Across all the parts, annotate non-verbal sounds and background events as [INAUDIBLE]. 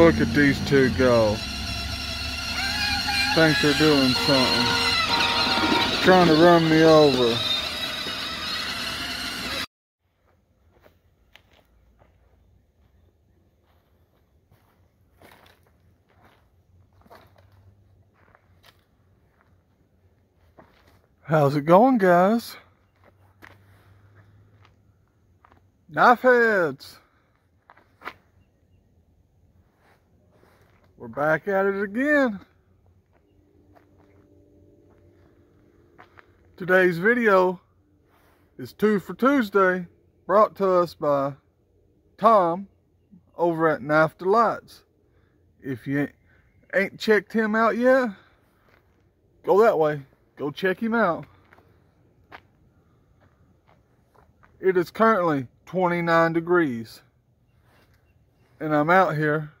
Look at these two go. Think they're doing something. Trying to run me over. How's it going, guys? Knife heads. Back at it again. Today's video is Two for Tuesday, brought to us by Tom over at Knife Delights. If you ain't checked him out yet, go that way. Go check him out. It is currently 29 degrees. And I'm out here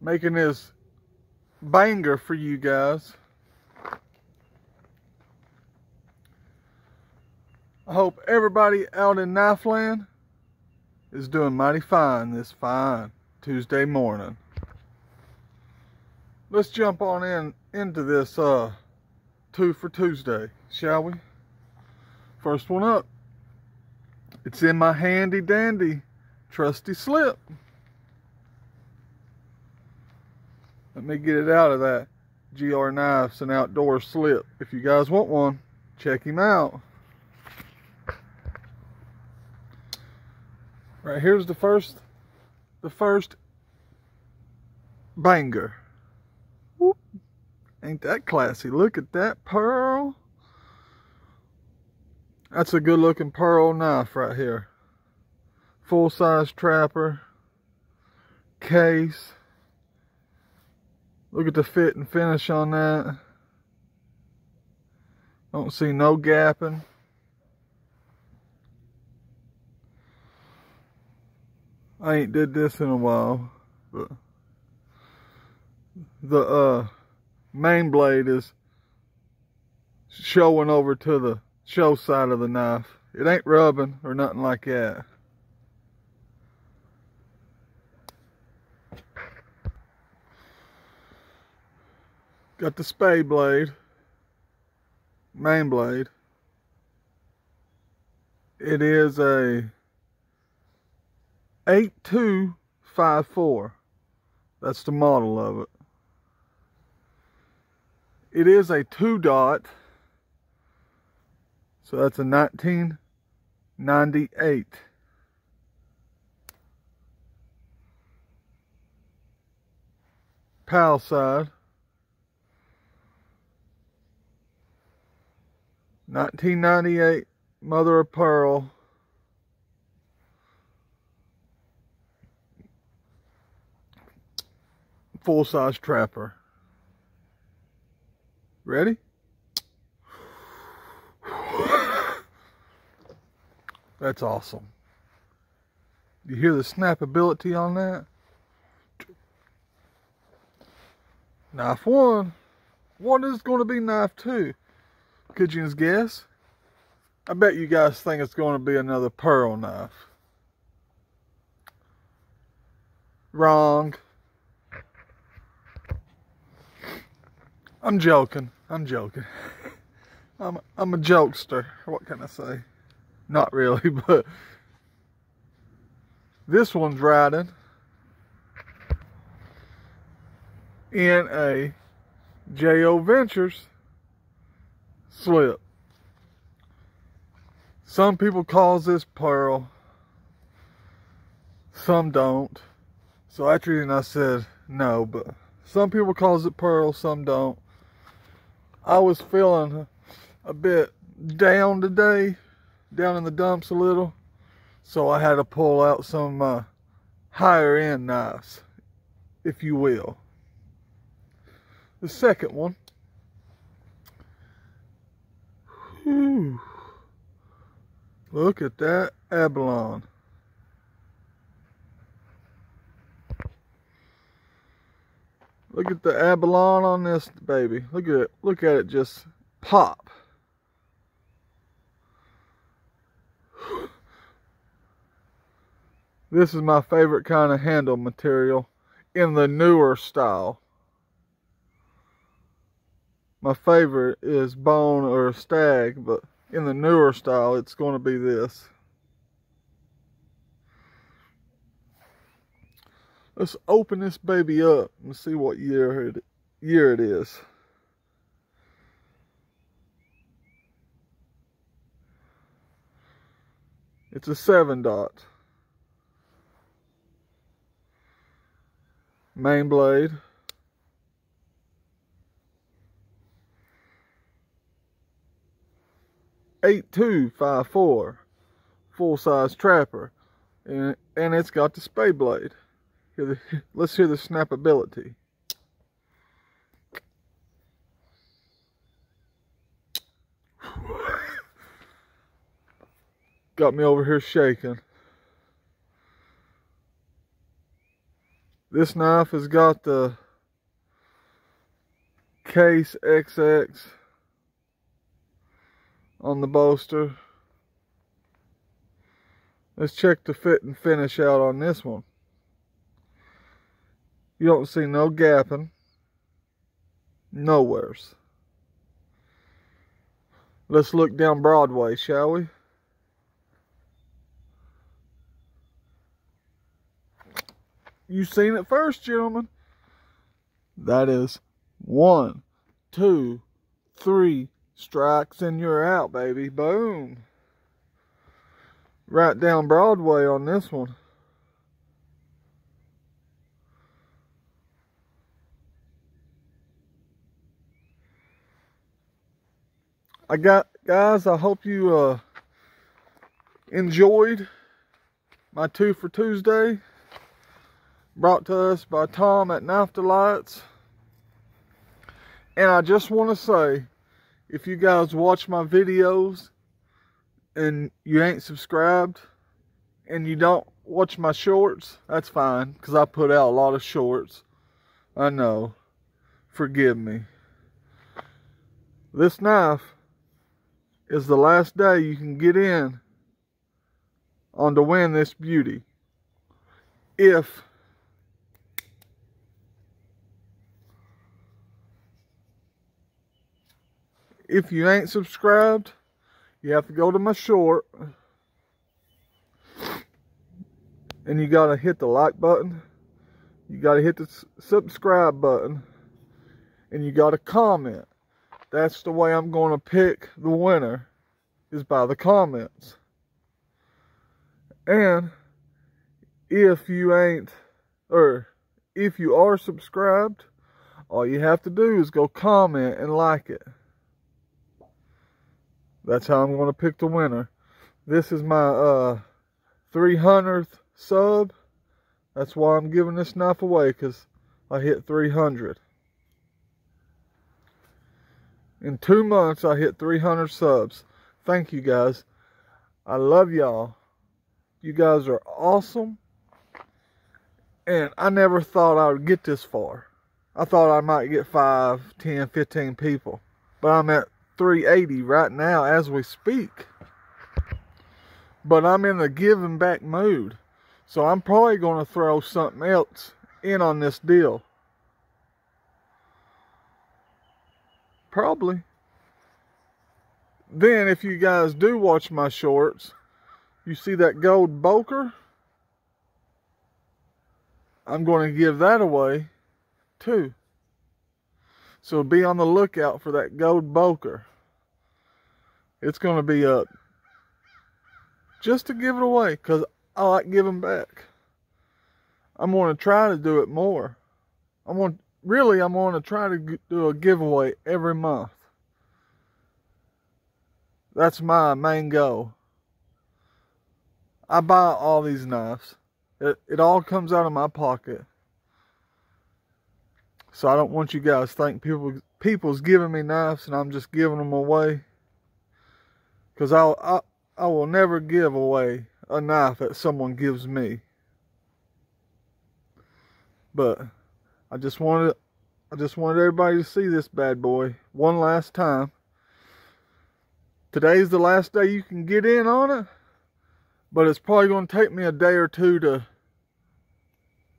making this banger for you guys. I hope everybody out in Knifeland is doing mighty fine this fine Tuesday morning. Let's jump on in into this uh two for Tuesday, shall we? First one up. It's in my handy dandy trusty slip. Let me get it out of that GR Knives and Outdoor slip. If you guys want one, check him out. Right here's the first, the first banger. Whoop. Ain't that classy? Look at that pearl. That's a good looking pearl knife right here. Full size trapper. Case. Look at the fit and finish on that. Don't see no gapping. I ain't did this in a while, but the uh main blade is showing over to the show side of the knife. It ain't rubbing or nothing like that. Got the spade blade, main blade. It is a 8254. That's the model of it. It is a two dot. So that's a 1998. PAL side. 1998 Mother of Pearl. Full size trapper. Ready? That's awesome. You hear the snappability on that? Knife one. What is going to be knife two? Could you guess? I bet you guys think it's going to be another pearl knife. Wrong. I'm joking. I'm joking. [LAUGHS] I'm I'm a jokester. What can I say? Not really, [LAUGHS] but this one's riding in a JO Ventures slip. Some people calls this pearl. Some don't. So the reason I said no, but some people calls it pearl, some don't. I was feeling a bit down today, down in the dumps a little. So I had to pull out some uh, higher end knives, if you will. The second one. Look at that abalone. Look at the abalone on this baby. Look at it. Look at it just pop. This is my favorite kind of handle material. in the newer style. My favorite is bone or stag, but in the newer style, it's going to be this. Let's open this baby up and see what year it, year it is. It's a seven dot. Main blade. Eight two five four, full size trapper, and and it's got the spay blade. The, let's hear the snappability. Got me over here shaking. This knife has got the case XX on the bolster. Let's check the fit and finish out on this one. You don't see no gapping. Nowheres. Let's look down Broadway, shall we? You seen it first, gentlemen. That is one, two, three strikes and you're out, baby. Boom. Right down Broadway on this one. I got guys, I hope you uh, enjoyed my two for Tuesday brought to us by Tom at Knife Delights. And I just want to say, if you guys watch my videos and you ain't subscribed and you don't watch my shorts, that's fine because I put out a lot of shorts. I know. Forgive me. This knife is the last day you can get in on to win this beauty. If if you ain't subscribed, you have to go to my short and you got to hit the like button. You got to hit the subscribe button and you got to comment. That's the way I'm going to pick the winner is by the comments. And if you ain't, or if you are subscribed, all you have to do is go comment and like it. That's how I'm going to pick the winner. This is my uh, 300th sub. That's why I'm giving this knife away because I hit 300. In two months, I hit 300 subs. Thank you guys. I love y'all. You guys are awesome. And I never thought I would get this far. I thought I might get 5, 10, 15 people. But I'm at 380 right now as we speak. But I'm in the giving back mood. So I'm probably going to throw something else in on this deal. Probably. Then if you guys do watch my shorts, you see that gold Boker? I'm going to give that away too. So be on the lookout for that gold Boker. It's going to be up just to give it away because I like giving back. I'm going to try to do it more. I'm going really, I'm going to try to do a giveaway every month. That's my main goal. I buy all these knives. It, it all comes out of my pocket. So I don't want you guys think people people's giving me knives and I'm just giving them away. Because I, I, I will never give away a knife that someone gives me. But I just wanted I just wanted everybody to see this bad boy one last time. Today's the last day you can get in on it. But it's probably going to take me a day or two to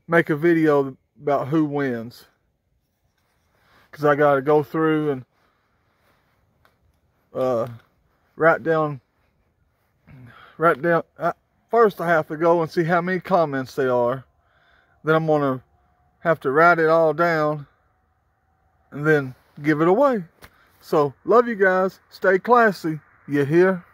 make a video about who wins. Because I got to go through and uh, write down, write down. First, I have to go and see how many comments they are. Then I'm going to have to write it all down and then give it away. So, love you guys. Stay classy. You hear?